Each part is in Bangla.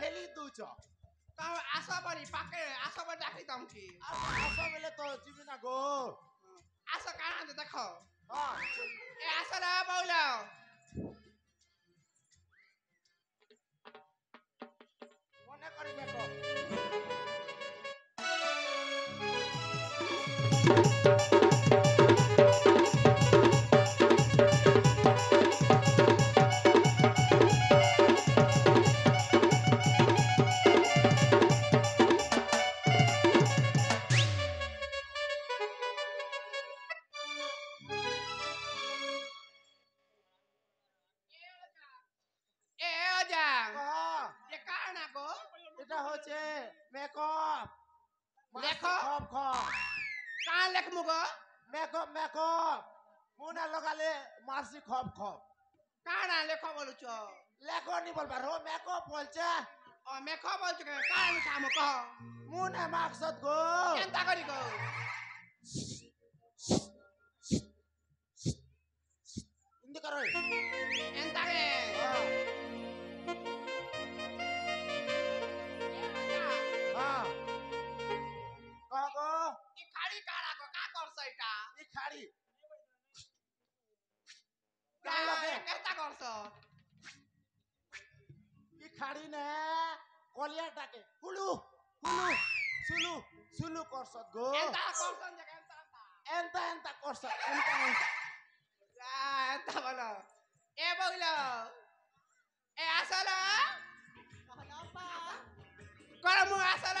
হেলি দৌছ তাও আসা বাড়ি পাকে আসা বাড়ি ডাকি তমকি আস বেলে তো জিবি না গো। আসা কানা দেখো? এ আসা না বউলা। মনে করি দেখো এ এটা হচ্ছে মেকআপ। লেখো। খপ খপ। কান লেখ মুগো মেকআপ মেকআপ। মুনা লগালে মাসি খপ খপ। কানা লেখ বলুছ? লেখো নি বলবার হো মেকআপ বলছে। ও মেখ বলছ কান? সাম কহ? মুনে মাকসদ গো। কেনতা করি গো? কা কেন লাগে? কেনতা করছ। ই খাড়ি নে? কলিয়াটাকে হুলু হুলু সুলু সুলু করছত গো। এনতা করছ এন্তা এন্তা। করছত এন্তা এন্তা যা এনতা বলো। এ বইল। এ আসল। কর মু আসল।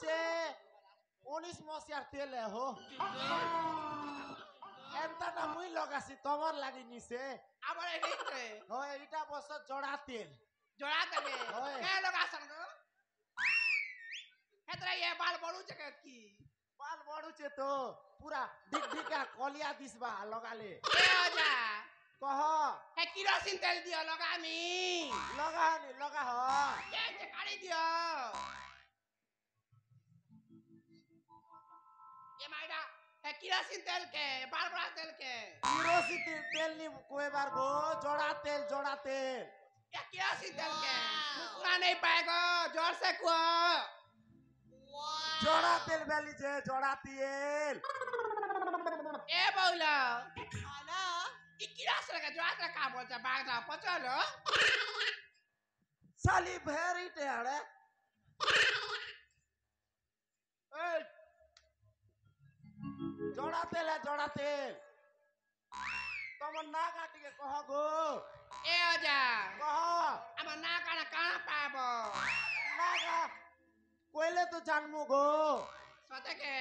হচ্ছে উনিশ মସିহার তেলে হো এন্তাটা মুই লগাছি তোমার লাগি নিছে। হয় এটা বস জড়া তেল। জোড়া হয়। কে লোক গো? হেতরা এ বাল বড়ু চকে কি? বাল বড়ুছে তো পুরা কলিয়া দিসবা লগালে। এ কহ। হে কিরোসিন তেল দিও লগামি? লগা হ যে কাড়ি দিও এ মাইডা হ্যাঁ, কিরাসিন তেল কে বারবার তেল কে? কিরোসিন তেল নি কয়বার গো জড়া তেল জড়া তেল। এ কিরাসিন তেল কে? মুকুরা নেই পায় গো জোর সে কুও জড়া তেল বেলি যে জড়া তেল। এ বউলা। আনা কি কিরাসিন কে জড়া তেল কা বলছে বাগদা পচলো। সালি ভেরি টেড়ে জড়াতেলে জড়াতে। তোমার না কাটিকে কহ গো। এ যা কহ। আমার না কানা কানা পাব। না কইলে তো জানমু গো। সতেকে।